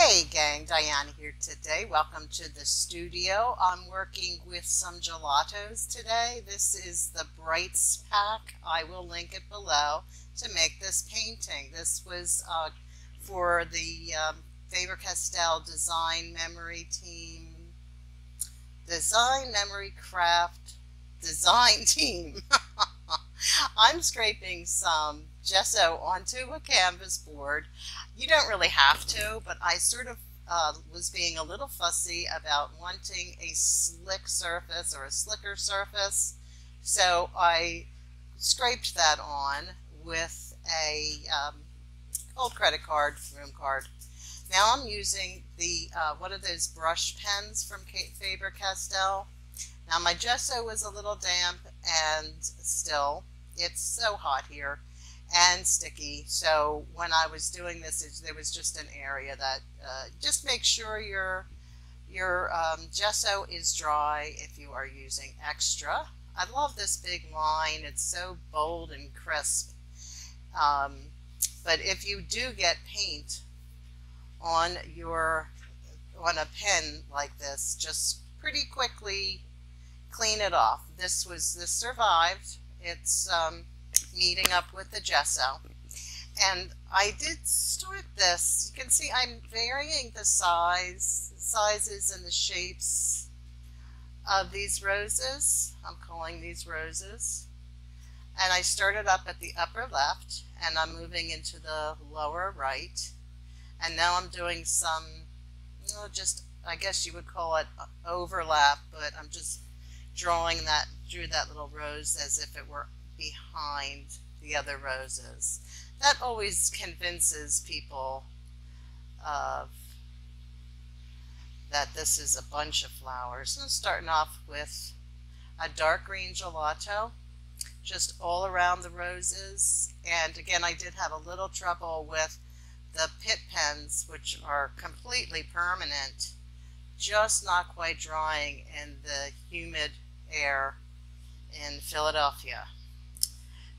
Hey gang, Diana here today. Welcome to the studio. I'm working with some gelatos today. This is the Brights pack. I will link it below to make this painting. This was uh, for the um, Faber-Castell Design Memory Team, Design Memory Craft Design Team. I'm scraping some gesso onto a canvas board. You don't really have to, but I sort of uh, was being a little fussy about wanting a slick surface or a slicker surface. So I scraped that on with a um, old credit card, room card. Now I'm using the, uh, what are those brush pens from Kate Faber-Castell? Now my gesso was a little damp and still, it's so hot here and sticky. So when I was doing this, there was just an area that uh, just make sure your your um, gesso is dry if you are using extra. I love this big line. It's so bold and crisp. Um, but if you do get paint on your on a pen like this, just pretty quickly clean it off. This was this survived. It's um, meeting up with the gesso. And I did start this. You can see I'm varying the size, sizes and the shapes of these roses. I'm calling these roses. And I started up at the upper left and I'm moving into the lower right. And now I'm doing some, you know, just, I guess you would call it overlap, but I'm just drawing that, drew that little rose as if it were behind the other roses. That always convinces people of that this is a bunch of flowers. I'm starting off with a dark green gelato just all around the roses. And again, I did have a little trouble with the Pitt pens, which are completely permanent, just not quite drying in the humid air in Philadelphia.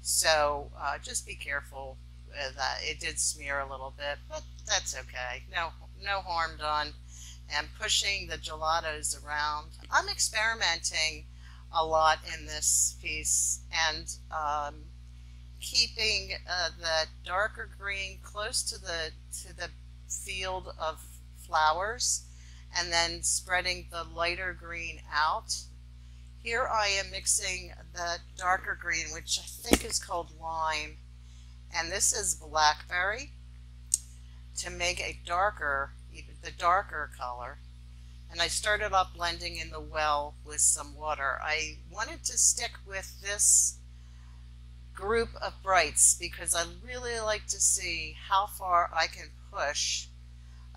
So uh, just be careful that it did smear a little bit, but that's okay. No, no harm done. And pushing the gelatos around. I'm experimenting a lot in this piece and um, keeping uh, the darker green close to the to the field of flowers and then spreading the lighter green out here I am mixing the darker green, which I think is called lime, and this is blackberry to make a darker, even the darker color. And I started off blending in the well with some water. I wanted to stick with this group of brights because I really like to see how far I can push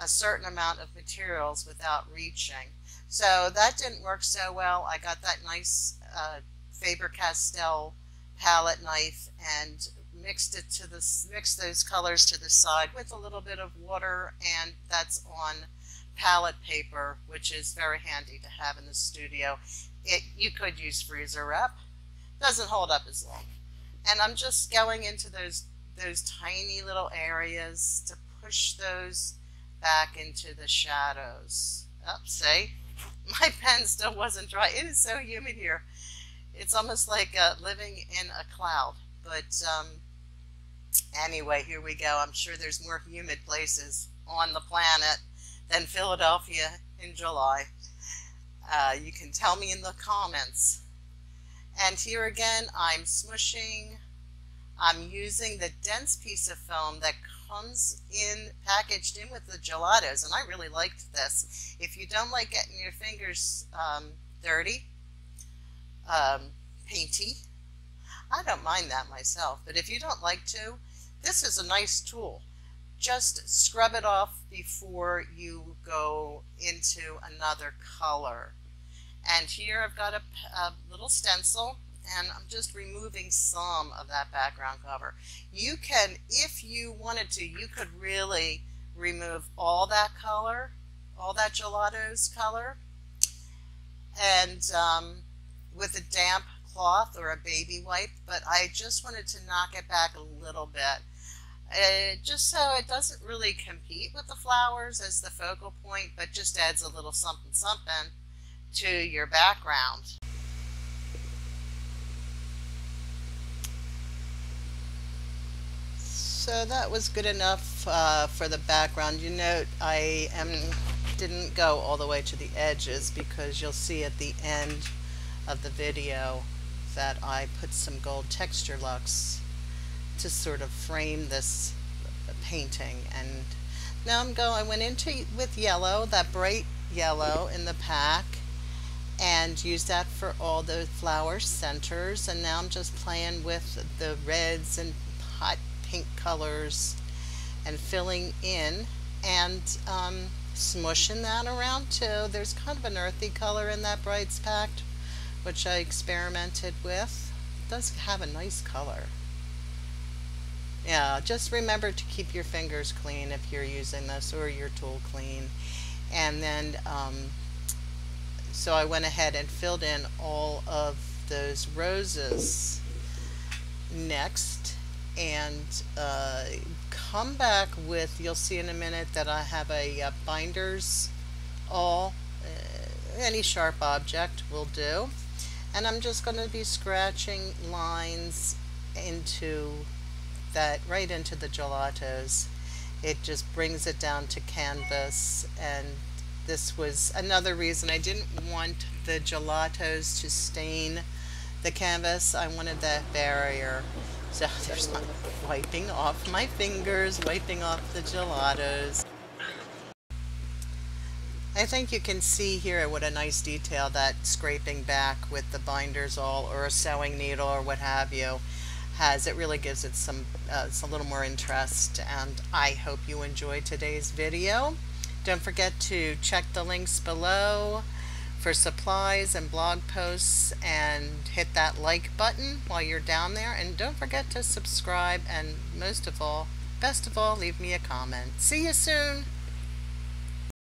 a certain amount of materials without reaching. So that didn't work so well. I got that nice uh, Faber-Castell palette knife and mixed it to the mixed those colors to the side with a little bit of water and that's on palette paper which is very handy to have in the studio. It you could use freezer wrap. Doesn't hold up as long. And I'm just going into those those tiny little areas to push those back into the shadows. Up, oh, see? My pen still wasn't dry. It is so humid here. It's almost like uh, living in a cloud. But um, anyway, here we go. I'm sure there's more humid places on the planet than Philadelphia in July. Uh, you can tell me in the comments. And here again, I'm smushing. I'm using the dense piece of foam that comes in packaged in with the gelatos, and I really liked this. If you don't like getting your fingers um, dirty, um, painty, I don't mind that myself. But if you don't like to, this is a nice tool. Just scrub it off before you go into another color. And here I've got a, a little stencil and I'm just removing some of that background cover. You can, if you wanted to, you could really remove all that color, all that gelato's color, and um, with a damp cloth or a baby wipe, but I just wanted to knock it back a little bit. just so it doesn't really compete with the flowers as the focal point, but just adds a little something something to your background. So that was good enough uh, for the background. You note I am didn't go all the way to the edges because you'll see at the end of the video that I put some gold texture Luxe to sort of frame this painting and now I'm going I went into with yellow that bright yellow in the pack and use that for all the flower centers and now I'm just playing with the reds and hot pink colors and filling in and um, smushing that around too. There's kind of an earthy color in that Brights Pact, which I experimented with. It does have a nice color. Yeah, just remember to keep your fingers clean if you're using this or your tool clean. And then, um, so I went ahead and filled in all of those roses next and uh, come back with, you'll see in a minute that I have a uh, binder's awl, uh, any sharp object will do. And I'm just going to be scratching lines into that, right into the gelatos. It just brings it down to canvas and this was another reason I didn't want the gelatos to stain the canvas. I wanted that barrier so there's my wiping off my fingers, wiping off the gelatos. I think you can see here what a nice detail that scraping back with the binder's awl or a sewing needle or what have you has. It really gives it some uh, a little more interest and I hope you enjoyed today's video. Don't forget to check the links below for supplies and blog posts and hit that like button while you're down there. And don't forget to subscribe and most of all best of all leave me a comment. See you soon